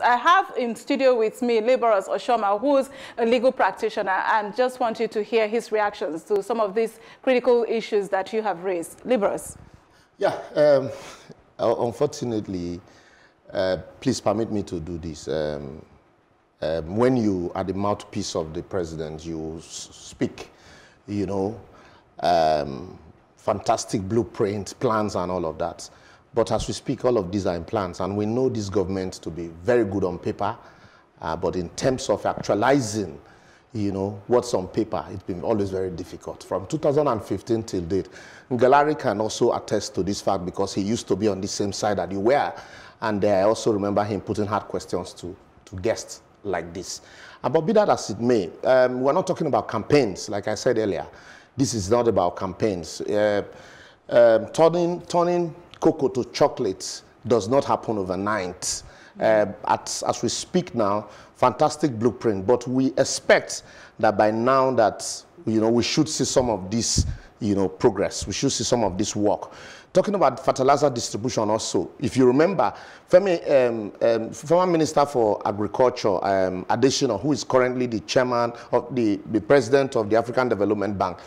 I have in studio with me Liborous Oshoma, who's a legal practitioner, and just want you to hear his reactions to some of these critical issues that you have raised. Liborous. Yeah, um, unfortunately, uh, please permit me to do this. Um, um, when you are the mouthpiece of the president, you speak, you know, um, fantastic blueprints, plans, and all of that. But as we speak, all of these are in plans, and we know this government to be very good on paper, uh, but in terms of actualizing, you know, what's on paper, it's been always very difficult. From 2015 till date, Ngelale can also attest to this fact because he used to be on the same side that you were, and uh, I also remember him putting hard questions to, to guests like this. Uh, but be that as it may, um, we're not talking about campaigns, like I said earlier. This is not about campaigns. Uh, um, turning, turning cocoa to chocolate does not happen overnight. Uh, at, as we speak now, fantastic blueprint, but we expect that by now that, you know, we should see some of this, you know, progress. We should see some of this work. Talking about fertilizer distribution also, if you remember, Femi, um, um, former Minister for Agriculture, um, Adesina, who is currently the chairman of the, the president of the African Development Bank,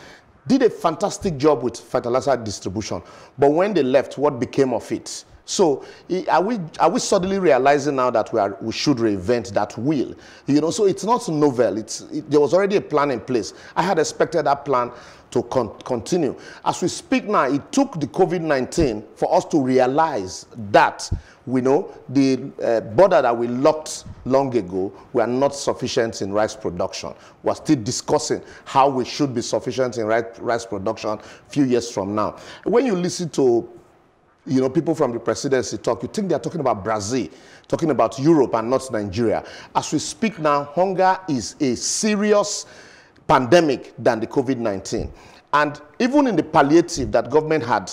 did a fantastic job with fertilizer distribution. But when they left, what became of it? So are we, are we suddenly realizing now that we, are, we should reinvent that wheel? You know, so it's not novel. It's, it, there was already a plan in place. I had expected that plan to con continue. As we speak now, it took the COVID-19 for us to realize that we know the uh, border that we locked long ago were not sufficient in rice production. We're still discussing how we should be sufficient in rice production a few years from now. When you listen to you know, people from the presidency talk, you think they're talking about Brazil, talking about Europe and not Nigeria. As we speak now, hunger is a serious pandemic than the COVID-19. And even in the palliative that government had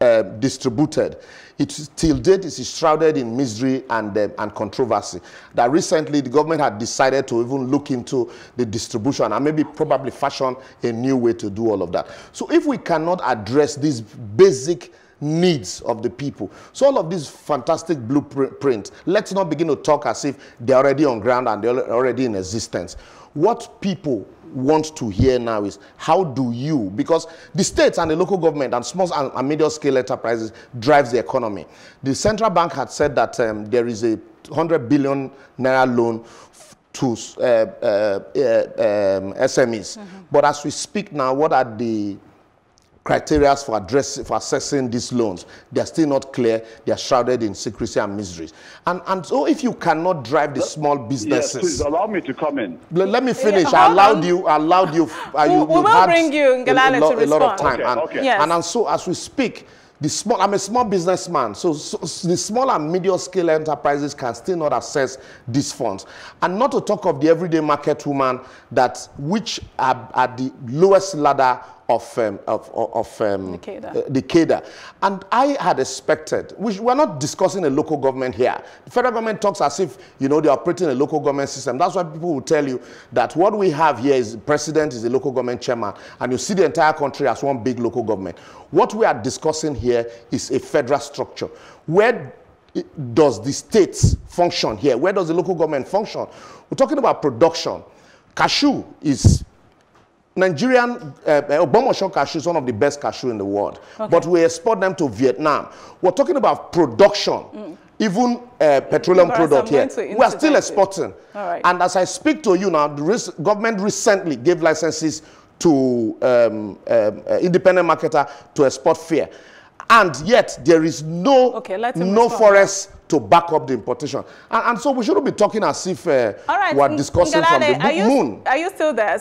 uh, distributed, it till date is shrouded in misery and, uh, and controversy. That recently the government had decided to even look into the distribution and maybe probably fashion a new way to do all of that. So if we cannot address these basic needs of the people. So all of these fantastic blueprints, let's not begin to talk as if they're already on ground and they're already in existence. What people want to hear now is how do you, because the states and the local government and small and, medium scale enterprises drives the economy. The central bank had said that um, there is a 100 billion naira loan to uh, uh, uh, um, SMEs. Mm -hmm. But as we speak now, what are the criteria for addressing, for assessing these loans. They are still not clear. They are shrouded in secrecy and miseries. And, and so if you cannot drive the small businesses... Yes, please allow me to come in. Let, let me finish. I allowed you, I allowed you... Uh, you, we, we will bring you, Ngelale, a, a, to respond. a lot of time. Okay, and, okay. Yes. and, and so as we speak, the small, I'm a small businessman, so, so, the small and medium scale enterprises can still not access these funds. And not to talk of the everyday market woman that which are at the lowest ladder of, um, of, of um. Uh, the. And I had expected, we, we're not discussing a local government here. The federal government talks as if, you know, they're operating a local government system. That's why people will tell you that what we have here is the president is a local government chairman, and you see the entire country as one big local government. What we are discussing here is a federal structure. Where does the states function here? Where does the local government function? We're talking about production. Cashew is Nigerian uh, uh Ogbomosho cashew is one of the best cashew in the world, okay. but we export them to Vietnam. We're talking about production. Mm. Even uh, petroleum product here, we are still exporting. And as I speak to you now, the government recently gave licenses to um, um, uh, independent marketer to export fear. And yet there is no, okay, no forex to back up the importation. And, and, so we shouldn't be talking as if uh, right. we're discussing Ngelale, from the are you, moon. Are you still there?